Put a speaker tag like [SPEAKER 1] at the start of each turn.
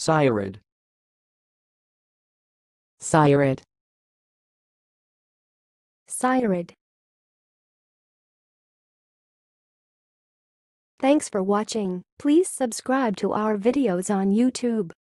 [SPEAKER 1] Cyarid.
[SPEAKER 2] Cyarid.
[SPEAKER 3] Cyarid. Thanks for watching. Please subscribe to our videos on YouTube.